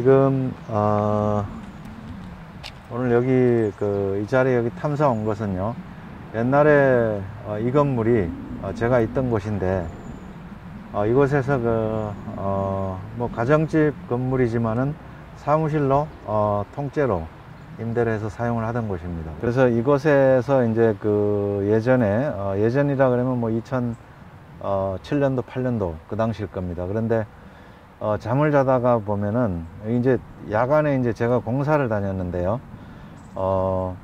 예. 지금 어, 오늘 여기 그 이 자리에 여기 탐사 온 것은요. 옛날에 어, 이 건물이 어, 제가 있던 곳인데 어, 이곳에서 그, 어, 뭐 가정집 건물이지만은 사무실로 어, 통째로 임대를 해서 사용을 하던 곳입니다. 그래서 이곳에서 이제 그 예전에 어, 예전이라 그러면 뭐 2007년도 8년도 그 당시일 겁니다. 그런데 어, 잠을 자다가 보면은 이제 야간에 이제 제가 공사를 다녔는데요. 어,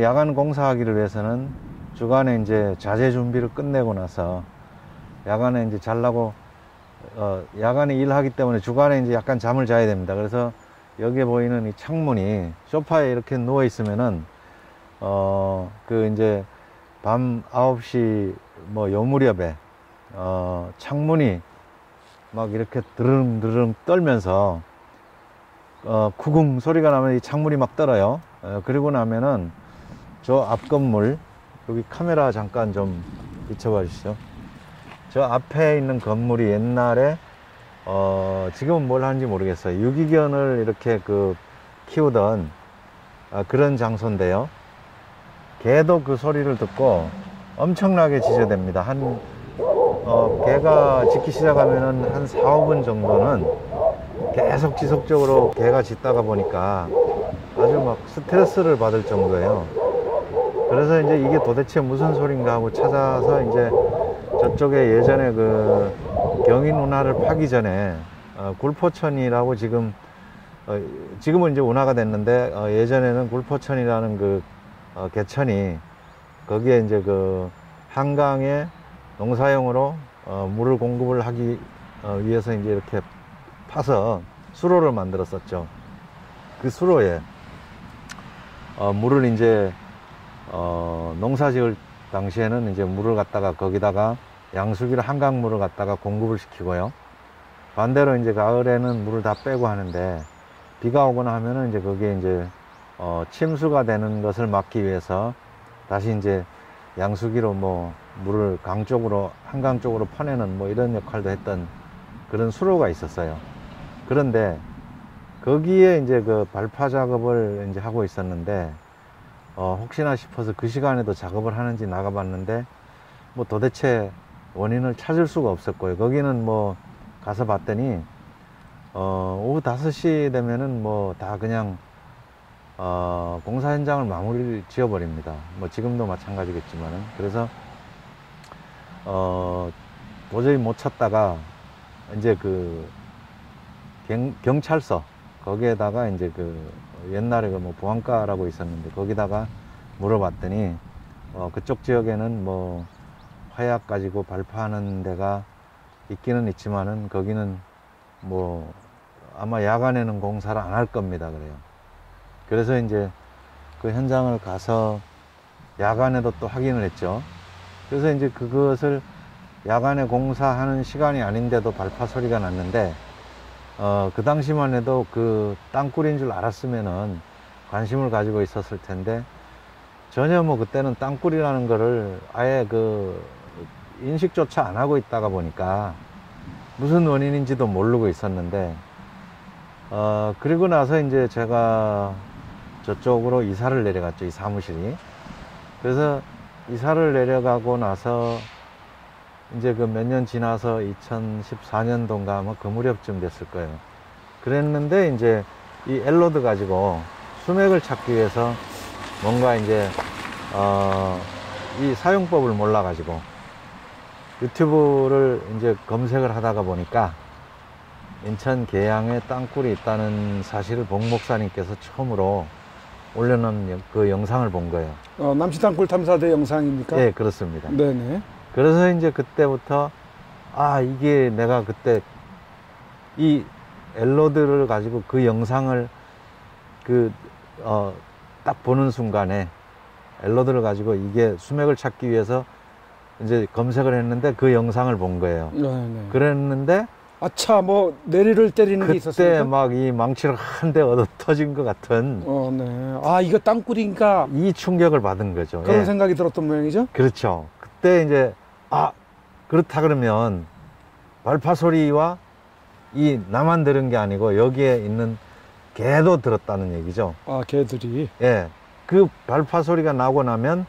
야간 공사하기를 위해서는 주간에 이제 자재 준비를 끝내고 나서 야간에 이제 잘라고 어, 야간에 일하기 때문에 주간에 이제 약간 잠을 자야 됩니다. 그래서 여기에 보이는 이 창문이 소파에 이렇게 누워 있으면은 어, 그 이제 밤 9시 뭐 요 무렵에 어, 창문이 막 이렇게 드릉드릉 떨면서 어, 구궁 소리가 나면 이 창문이 막 떨어요. 어, 그리고 나면은 저 앞 건물 여기 카메라 잠깐 좀 비춰봐 주시죠. 저 앞에 있는 건물이 옛날에 어, 지금은 뭘 하는지 모르겠어요. 유기견을 이렇게 그 키우던 아, 그런 장소인데요. 개도 그 소리를 듣고 엄청나게 짖어댑니다. 한, 어, 개가 짖기 시작하면은 한 4, 5분 정도는 계속 지속적으로 개가 짖다가 보니까 아주 막 스트레스를 받을 정도예요. 그래서 이제 이게 도대체 무슨 소린가 하고 찾아서 이제 저쪽에 예전에 그 경인 운하를 파기 전에 어, 굴포천이라고 지금 어, 지금은 이제 운하가 됐는데 어, 예전에는 굴포천이라는 그 어, 개천이 거기에 이제 그 한강에 농사용으로 어, 물을 공급을 하기 어, 위해서 이제 이렇게 파서 수로를 만들었었죠. 그 수로에 어, 물을 이제 어, 농사 지을 당시에는 이제 물을 갖다가 거기다가 양수기를 한강물을 갖다가 공급을 시키고요. 반대로 이제 가을에는 물을 다 빼고 하는데 비가 오거나 하면은 이제 거기에 이제 어, 침수가 되는 것을 막기 위해서 다시 이제 양수기로 뭐 물을 강 쪽으로 한강 쪽으로 퍼내는 뭐 이런 역할도 했던 그런 수로가 있었어요. 그런데 거기에 이제 그 발파 작업을 이제 하고 있었는데 어, 혹시나 싶어서 그 시간에도 작업을 하는지 나가봤는데 뭐 도대체 원인을 찾을 수가 없었고요. 거기는 뭐 가서 봤더니 어, 오후 5시 되면은 뭐 다 그냥 어, 공사 현장을 마무리 지어버립니다. 뭐 지금도 마찬가지겠지만은 그래서 어, 도저히 못 찾다가 이제 그 경, 경찰서 거기에다가 이제 그 옛날에 그 뭐 보안과라고 있었는데 거기다가 물어봤더니 어, 그쪽 지역에는 뭐 화약 가지고 발파하는 데가 있기는 있지만은 거기는 뭐 아마 야간에는 공사를 안 할 겁니다 그래요. 그래서 이제 그 현장을 가서 야간에도 또 확인을 했죠. 그래서 이제 그것을 야간에 공사하는 시간이 아닌데도 발파 소리가 났는데 어, 그 당시만 해도 그 땅굴인 줄 알았으면은 관심을 가지고 있었을 텐데 전혀 뭐 그때는 땅굴이라는 거를 아예 그 인식조차 안 하고 있다가 보니까 무슨 원인인지도 모르고 있었는데 어, 그리고 나서 이제 제가 저쪽으로 이사를 내려갔죠. 이 사무실이. 그래서 이사를 내려가고 나서 이제 그 몇 년 지나서 2014년도인가 아마 그 무렵쯤 됐을 거예요. 그랬는데 이제 이 엘로드 가지고 수맥을 찾기 위해서 뭔가 이제 어, 이 사용법을 몰라 가지고 유튜브를 이제 검색을 하다가 보니까 인천 계양에 땅굴이 있다는 사실을 봉 목사님께서 처음으로 올려놓은 그 영상을 본 거예요. 어, 남치 땅굴 탐사대 영상입니까? 예, 그렇습니다. 네네. 그래서 이제 그때부터 아 이게 내가 그때 이 엘로드를 가지고 그 영상을 그 어 딱 보는 순간에 엘로드를 가지고 이게 수맥을 찾기 위해서 이제 검색을 했는데 그 영상을 본 거예요. 네네. 그랬는데 아차, 뭐, 내리를 때리는 게 그때 있었어요? 막이 망치를 한대 얻어 터진 것 같은 어, 네. 아, 이거 땅굴인가? 이 충격을 받은 거죠. 그런 예. 생각이 들었던 모양이죠? 그렇죠. 그때 이제 아 그렇다 그러면 발파 소리와 이 나만 들은 게 아니고 여기에 있는 개도 들었다는 얘기죠. 아, 개들이. 예. 그 발파 소리가 나고 나면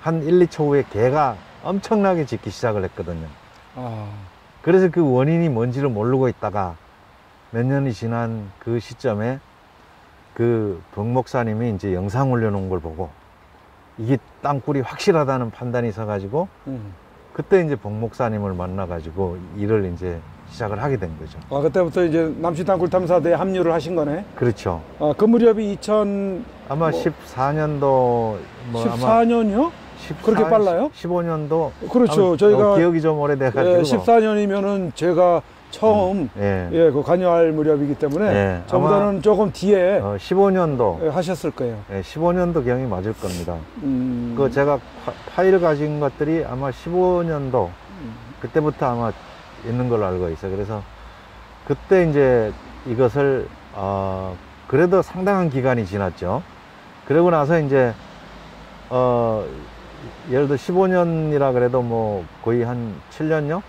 한 1, 2초 후에 개가 엄청나게 짖기 시작을 했거든요. 아, 그래서 그 원인이 뭔지를 모르고 있다가 몇 년이 지난 그 시점에 그 병목사님이 이제 영상 올려놓은 걸 보고 이게 땅굴이 확실하다는 판단이 있어가지고 음. 그때 이제 복목사님을 만나가지고 일을 이제 시작을 하게 된 거죠. 아, 그때부터 이제 남치 땅굴 탐사대에 합류를 하신 거네. 그렇죠. 아, 그 무렵이 2014년이요? 아마 뭐- 14년도 뭐 아마 14, 그렇게 빨라요? 15년도 그렇죠. 저희가 기억이 좀 오래돼가지고 예, 14년이면은 제가 처음 예. 예, 그 관여할 무렵이기 때문에 예, 저보다는 조금 뒤에 어, 15년도 예, 하셨을 거예요. 예, 15년도 경이 맞을 겁니다. 음, 그 제가 파- 파일을 가진 것들이 아마 15년도 그때부터 아마 있는 걸로 알고 있어요. 그래서 그때 이제 이것을 어 그래도 상당한 기간이 지났죠. 그러고 나서 이제 어 예를 들어 15년이라 그래도 뭐 거의 한 7년요?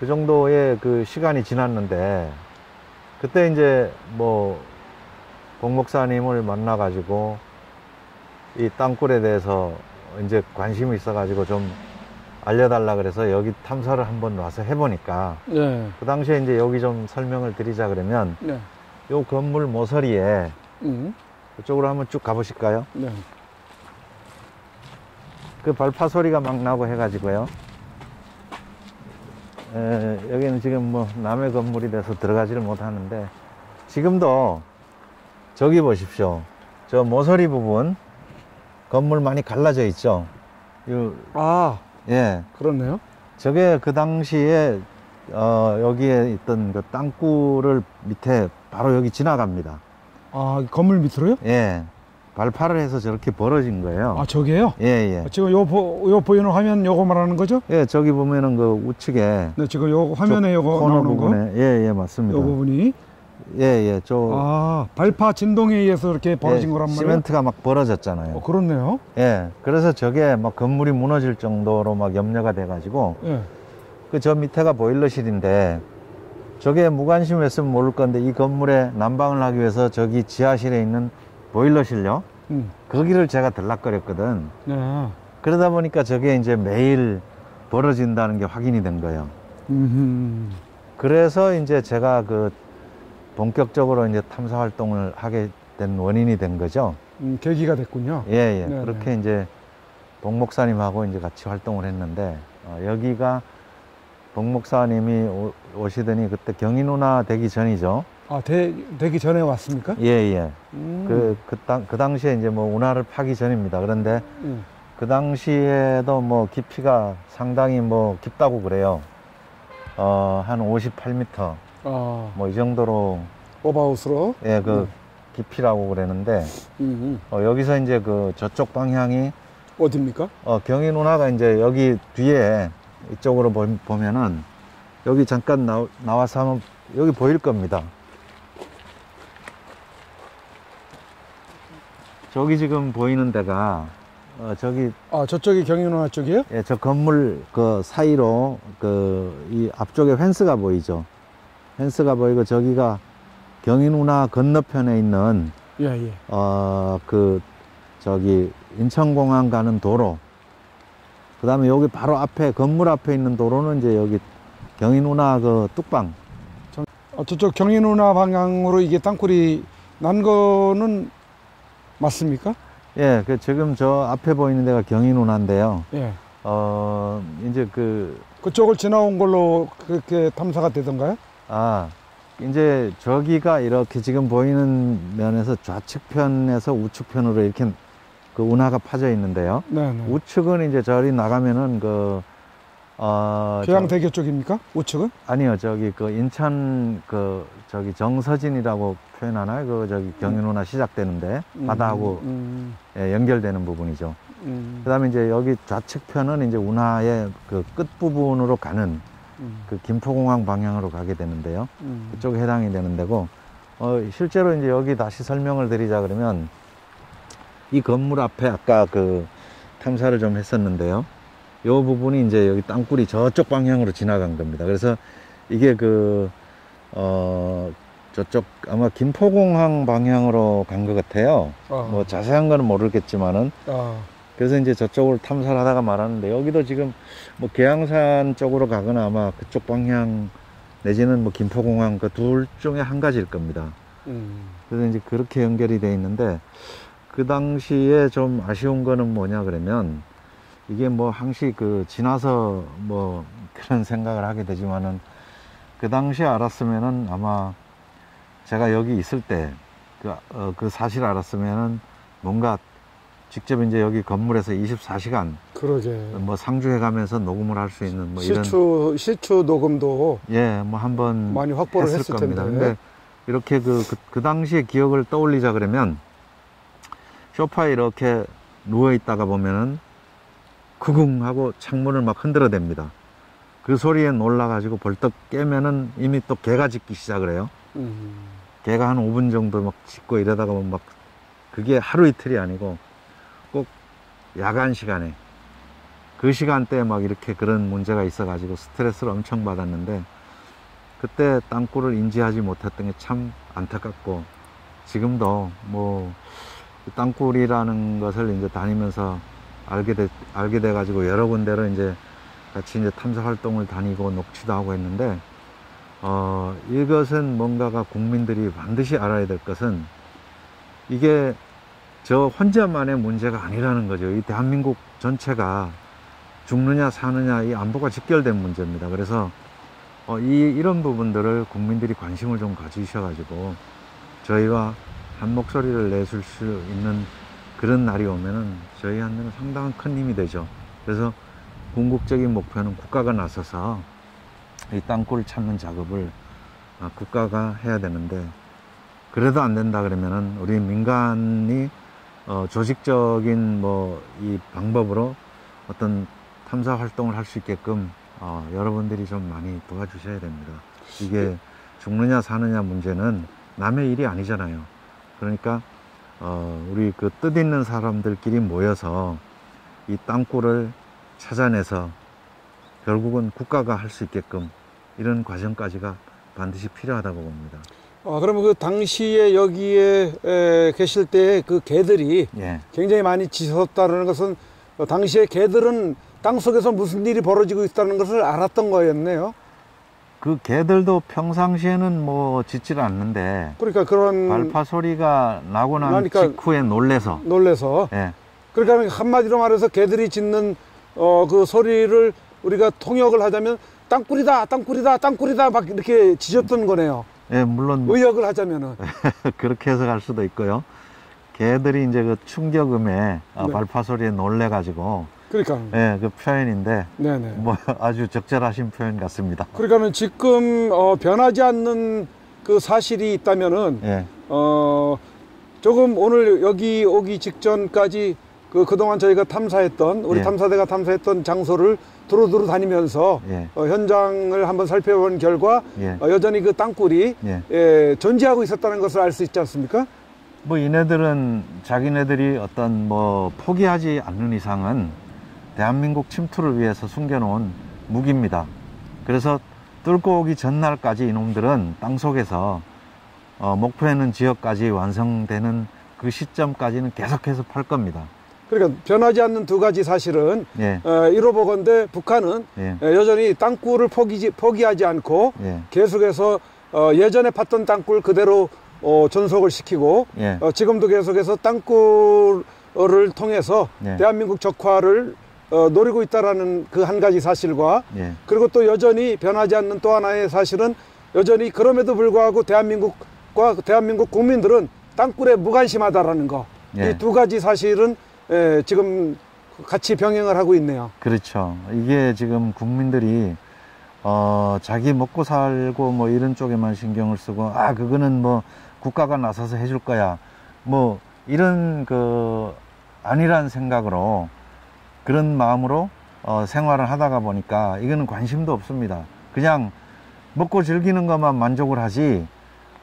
그 정도의 그 시간이 지났는데 그때 이제 뭐 공목사님을 만나 가지고 이 땅굴에 대해서 이제 관심이 있어 가지고 좀 알려달라 그래서 여기 탐사를 한번 와서 해보니까 네, 그 당시에 이제 여기 좀 설명을 드리자 그러면 네, 요 건물 모서리에 음, 그쪽으로 한번 쭉 가보실까요? 네, 그 발파 소리가 막 나고 해가지고요. 에, 여기는 지금 뭐 남의 건물이 돼서 들어가지를 못하는데 지금도 저기 보십시오. 저 모서리 부분 건물 많이 갈라져 있죠. 요, 아, 예. 그렇네요. 저게 그 당시에 어, 여기에 있던 그 땅굴을 밑에 바로 여기 지나갑니다. 아, 건물 밑으로요? 예. 발파를 해서 저렇게 벌어진 거예요. 아, 저게요? 예, 예. 지금 요, 보, 요 보이는 화면 요거 말하는 거죠? 예, 저기 보면은 그 우측에 네, 지금 요 화면에 저 요거 코너. 부분에 예, 예, 맞습니다. 요 부분이 예, 예. 저 아 발파 진동에 의해서 이렇게 벌어진 예, 거란 말이에요. 시멘트가 막 벌어졌잖아요. 어, 그렇네요. 예. 그래서 저게 막 건물이 무너질 정도로 막 염려가 돼 가지고 예. 그 저 밑에가 보일러실인데 저게 무관심했으면 모를 건데 이 건물에 난방을 하기 위해서 저기 지하실에 있는 보일러실요. 음. 거기를 제가 들락거렸거든. 네. 그러다 보니까 저게 이제 매일 벌어진다는 게 확인이 된 거예요. 음. 그래서 이제 제가 그 본격적으로 이제 탐사 활동을 하게 된 원인이 된 거죠. 음, 계기가 됐군요. 예, 예. 네, 그렇게 이제 복 목사님하고 이제 같이 활동을 했는데 어, 여기가 복 목사님이 오- 오시더니 그때 경인 누나 되기 전이죠. 아, 되, 되기 전에 왔습니까? 예, 예. 음. 그, 그, 당, 그 당시에 이제 뭐 운하를 파기 전입니다. 그런데 음. 그 당시에도 뭐 깊이가 상당히 뭐 깊다고 그래요. 어, 한 58m 아, 뭐이 정도로 오버하우스로. 예, 그 음. 깊이라고 그랬는데 음, 어, 여기서 이제 그 저쪽 방향이 음. 어딥니까? 어, 경인 운하가 이제 여기 뒤에 이쪽으로 보, 보면은 여기 잠깐 나, 나와서 하면 여기 보일 겁니다. 저기 지금 보이는 데가 어, 저기 아, 저쪽이 경인운하 쪽이에요? 예, 저 건물 그 사이로 그 이 앞쪽에 펜스가 보이죠. 펜스가 보이고 저기가 경인 운하 건너편에 있는 예, 예. 어, 그, 저기, 인천공항 가는 도로. 그 다음에 여기 바로 앞에, 건물 앞에 있는 도로는 이제 여기 경인운하 그 뚝방. 아, 저쪽 경인운하 방향으로 이게 땅굴이 난 거는 맞습니까? 예, 그 지금 저 앞에 보이는 데가 경인운하인데요. 예. 어, 이제 그, 그쪽을 지나온 걸로 그렇게 탐사가 되던가요? 아, 이제 저기가 이렇게 지금 보이는 면에서 좌측편에서 우측편으로 이렇게 그 운하가 파져 있는데요. 네, 네. 우측은 이제 저리 나가면은 그, 어, 저- 교양대교 쪽입니까? 우측은? 아니요, 저기 그 인천 그 저기 정서진이라고 표현하나요? 그 저기 경인운하 시작되는데 음, 바다하고 음, 예, 연결되는 부분이죠. 음, 그다음에 이제 여기 좌측편은 이제 운하의 그 끝 부분으로 가는 음, 그 김포공항 방향으로 가게 되는데요. 음. 그쪽에 해당이 되는 데고 어 실제로 이제 여기 다시 설명을 드리자 그러면 이 건물 앞에 아까 그 탐사를 좀 했었는데요. 요 부분이 이제 여기 땅굴이 저쪽 방향으로 지나간 겁니다. 그래서 이게 그 어, 저쪽 아마 김포공항 방향으로 간 것 같아요. 아, 뭐 자세한 거는 모르겠지만은 아, 그래서 이제 저쪽을 탐사를 하다가 말았는데 여기도 지금 뭐 계양산 쪽으로 가거나 아마 그쪽 방향 내지는 뭐 김포공항 그 둘 중에 한 가지일 겁니다. 음, 그래서 이제 그렇게 연결이 돼 있는데 그 당시에 좀 아쉬운 거는 뭐냐 그러면 이게 뭐 항시 그 지나서 뭐 그런 생각을 하게 되지만은 그 당시에 알았으면은 아마 제가 여기 있을 때그 어, 그 사실 알았으면은 뭔가 직접 이제 여기 건물에서 24시간 그러게. 뭐 상주해 가면서 녹음을 할 수 있는 뭐 이런 시추 시추 녹음도 예, 뭐 한번 많이 확보를 했을 했을 겁니다. 텐데. 근데 이렇게 그, 그, 그 당시의 기억을 떠올리자 그러면 소파에 이렇게 누워 있다가 보면은 크궁 하고 창문을 막 흔들어 댑니다. 그 소리에 놀라가지고 벌떡 깨면은 이미 또 개가 짖기 시작을 해요. 음, 개가 한 5분 정도 막 짖고 이러다가 막 그게 하루 이틀이 아니고 꼭 야간 시간에 그 시간대에 막 이렇게 그런 문제가 있어가지고 스트레스를 엄청 받았는데 그때 땅굴을 인지하지 못했던 게 참 안타깝고 지금도 뭐 땅굴이라는 것을 이제 다니면서 알게 돼 알게 돼 가지고 여러 군데로 이제 같이 이제 탐사 활동을 다니고 녹취도 하고 했는데 어 이것은 뭔가가 국민들이 반드시 알아야 될 것은 이게 저 혼자만의 문제가 아니라는 거죠. 이 대한민국 전체가 죽느냐 사느냐 이 안보가 직결된 문제입니다. 그래서 어, 이 이런 부분들을 국민들이 관심을 좀 가지셔 가지고 저희와 한 목소리를 내줄 수 있는 그런 날이 오면은 저희한테는 상당한 큰 힘이 되죠. 그래서 궁극적인 목표는 국가가 나서서 이 땅굴을 찾는 작업을 아, 국가가 해야 되는데 그래도 안 된다 그러면은 우리 민간이 어, 조직적인 뭐 이 방법으로 어떤 탐사 활동을 할 수 있게끔 어, 여러분들이 좀 많이 도와주셔야 됩니다. 이게 죽느냐 사느냐 문제는 남의 일이 아니잖아요. 그러니까 어, 우리 그 뜻 있는 사람들끼리 모여서 이 땅굴을 찾아내서 결국은 국가가 할 수 있게끔 이런 과정까지가 반드시 필요하다고 봅니다. 아, 그러면 그 당시에 여기에 에, 계실 때 그 개들이 예. 굉장히 많이 짖었다는 것은 어, 당시에 개들은 땅 속에서 무슨 일이 벌어지고 있다는 것을 알았던 거였네요. 그 개들도 평상시에는 뭐 짖질 않는데 그러니까 그런 발파 소리가 나고 난 나니까 직후에 놀래서 놀래서 예. 그러니까 한마디로 말해서 개들이 짖는 어, 그 소리를 우리가 통역을 하자면 땅굴이다, 땅굴이다, 땅굴이다 막 이렇게 짖었던 거네요. 예, 물론 의역을 하자면은 그렇게 해석할 수도 있고요. 개들이 이제 그 충격음에 어, 네. 발파 소리에 놀래 가지고 그러니까 예, 그 표현인데 네네. 뭐 아주 적절하신 표현 같습니다. 그러니까는 지금 어, 변하지 않는 그 사실이 있다면은 예. 어 조금 오늘 여기 오기 직전까지 그 그동안 저희가 탐사했던 우리 예. 탐사대가 탐사했던 장소를 두루두루 다니면서 예. 어, 현장을 한번 살펴본 결과 예. 어, 여전히 그 땅굴이 예. 예, 존재하고 있었다는 것을 알 수 있지 않습니까? 뭐 이네들은 자기네들이 어떤 뭐 포기하지 않는 이상은 대한민국 침투를 위해서 숨겨놓은 무기입니다. 그래서 뚫고 오기 전날까지 이놈들은 땅 속에서 어, 목표에는 지역까지 완성되는 그 시점까지는 계속해서 팔 겁니다. 그러니까 변하지 않는 두 가지 사실은 예, 어, 이뤄보건대 북한은 예, 예, 여전히 땅굴을 포기지, 포기하지 않고 예, 계속해서 어, 예전에 팠던 땅굴 그대로 어, 전속을 시키고 예, 어, 지금도 계속해서 땅굴을 통해서 네. 대한민국 적화를 어, 노리고 있다라는 그 한 가지 사실과 예, 그리고 또 여전히 변하지 않는 또 하나의 사실은 여전히 그럼에도 불구하고 대한민국과 대한민국 국민들은 땅굴에 무관심하다라는 거. 예. 이두 가지 사실은 에, 지금 같이 병행을 하고 있네요. 그렇죠. 이게 지금 국민들이 어, 자기 먹고 살고 뭐 이런 쪽에만 신경을 쓰고 아 그거는 뭐 국가가 나서서 해줄 거야 뭐 이런 그 아니란 생각으로 그런 마음으로 어, 생활을 하다가 보니까 이거는 관심도 없습니다. 그냥 먹고 즐기는 것만 만족을 하지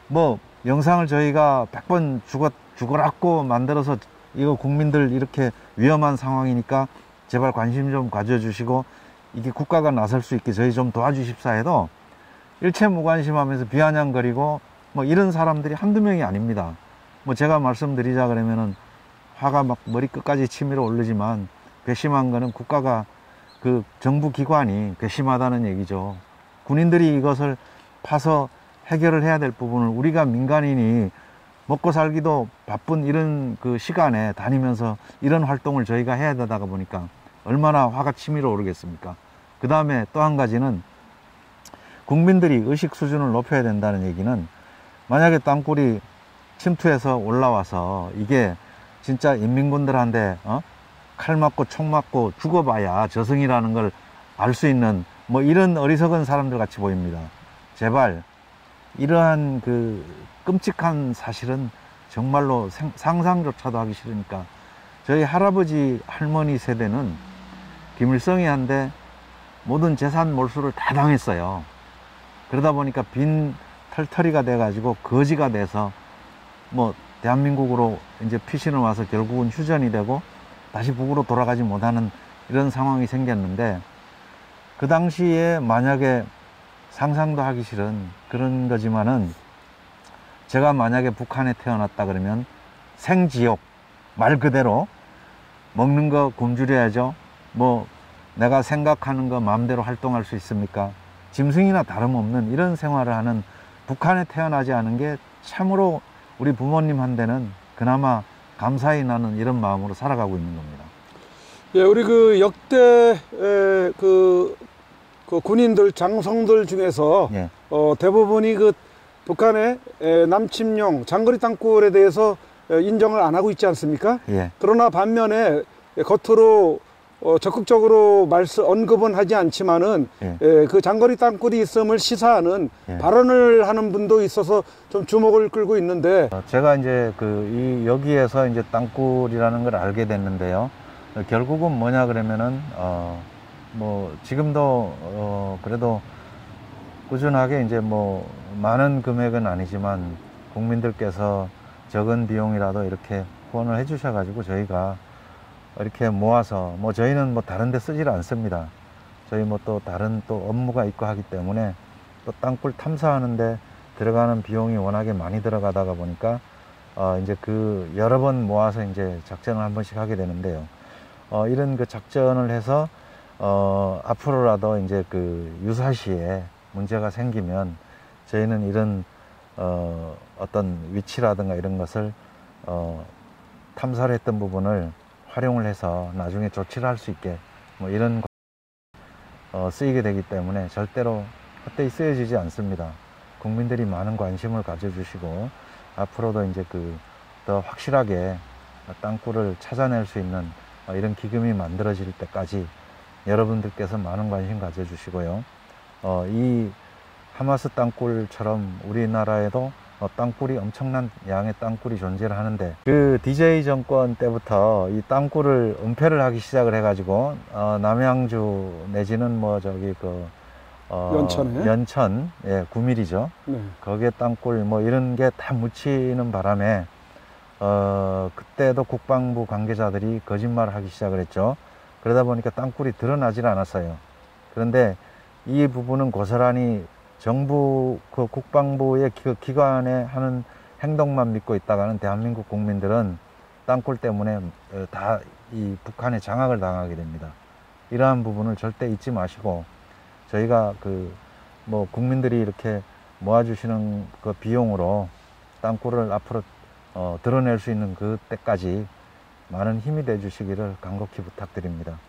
뭐 영상을 저희가 100번 죽어, 죽어라고 만들어서 이거 국민들 이렇게 위험한 상황이니까 제발 관심 좀 가져주시고 이게 국가가 나설 수 있게 저희 좀 도와주십사 해도 일체 무관심하면서 비아냥거리고 뭐 이런 사람들이 한두 명이 아닙니다. 뭐 제가 말씀드리자 그러면은 화가 막 머리 끝까지 치밀어 오르지만 괘씸한 거는 국가가 그 정부 기관이 괘씸하다는 얘기죠. 군인들이 이것을 파서 해결을 해야 될 부분을 우리가 민간인이 먹고 살기도 바쁜 이런 그 시간에 다니면서 이런 활동을 저희가 해야 되다가 보니까 얼마나 화가 치밀어 오르겠습니까? 그 다음에 또 한 가지는 국민들이 의식 수준을 높여야 된다는 얘기는 만약에 땅굴이 침투해서 올라와서 이게 진짜 인민군들한테 어? 칼 맞고 총 맞고 죽어봐야 저승이라는 걸 알 수 있는 뭐 이런 어리석은 사람들 같이 보입니다. 제발 이러한 그 끔찍한 사실은 정말로 생- 상상조차도 하기 싫으니까 저희 할아버지 할머니 세대는 김일성이 한데 모든 재산 몰수를 다 당했어요. 그러다 보니까 빈 털터리가 돼가지고 거지가 돼서 뭐 대한민국으로 이제 피신을 와서 결국은 휴전이 되고 다시 북으로 돌아가지 못하는 이런 상황이 생겼는데 그 당시에 만약에 상상도 하기 싫은 그런 거지만은 제가 만약에 북한에 태어났다 그러면 생지옥 말 그대로 먹는 거 굶주려야죠. 뭐 내가 생각하는 거 마음대로 활동할 수 있습니까? 짐승이나 다름없는 이런 생활을 하는 북한에 태어나지 않은 게 참으로 우리 부모님한테는 그나마 감사히 나는 이런 마음으로 살아가고 있는 겁니다. 예, 우리 그 역대 에, 그, 그 군인들 장성들 중에서 예. 어, 대부분이 그 북한의 에, 남침용 장거리 땅굴에 대해서 에, 인정을 안 하고 있지 않습니까? 예. 그러나 반면에 겉으로 어, 적극적으로 말씀 언급은 하지 않지만은 예. 에, 그 장거리 땅굴이 있음을 시사하는 예. 발언을 하는 분도 있어서 좀 주목을 끌고 있는데 어, 제가 이제 그 이 여기에서 이제 땅굴이라는 걸 알게 됐는데요. 어, 결국은 뭐냐 그러면은 어 뭐 지금도 어 그래도 꾸준하게 이제 뭐 많은 금액은 아니지만 국민들께서 적은 비용이라도 이렇게 후원을 해주셔 가지고 저희가 이렇게 모아서 뭐 저희는 뭐 다른 데 쓰질 않습니다. 저희 뭐 또 다른 또 업무가 있고 하기 때문에 또 땅굴 탐사하는데 들어가는 비용이 워낙에 많이 들어가다가 보니까 어 이제 그 여러 번 모아서 이제 작전을 한 번씩 하게 되는데요. 어 이런 그 작전을 해서 어 앞으로라도 이제 그 유사시에 문제가 생기면 저희는 이런 어 어떤 위치라든가 이런 것을 어 탐사를 했던 부분을 활용을 해서 나중에 조치를 할 수 있게 뭐 이런 어, 쓰이게 되기 때문에 절대로 헛되이 쓰여지지 않습니다. 국민들이 많은 관심을 가져주시고 앞으로도 이제 그 더 확실하게 땅굴을 찾아낼 수 있는 어, 이런 기금이 만들어질 때까지 여러분들께서 많은 관심 가져주시고요. 어, 이 하마스 땅굴처럼 우리나라에도 어, 땅굴이 엄청난 양의 땅굴이 존재를 하는데 그 DJ 정권 때부터 이 땅굴을 은폐를 하기 시작을 해가지고 어, 남양주 내지는 뭐 저기 그 어, 연천에? 연천 예 9mm죠 네. 거기에 땅굴 뭐 이런 게 다 묻히는 바람에 어 그때도 국방부 관계자들이 거짓말을 하기 시작을 했죠 그러다 보니까 땅굴이 드러나질 않았어요 그런데 이 부분은 고스란히 정부 그 국방부의 그 기관에 하는 행동만 믿고 있다가는 대한민국 국민들은 땅굴 때문에 어, 다이 북한에 장악을 당하게 됩니다. 이러한 부분을 절대 잊지 마시고 저희가 그 뭐 국민들이 이렇게 모아주시는 그 비용으로 땅굴을 앞으로 어, 드러낼 수 있는 그때까지 많은 힘이 돼 주시기를 간곡히 부탁드립니다.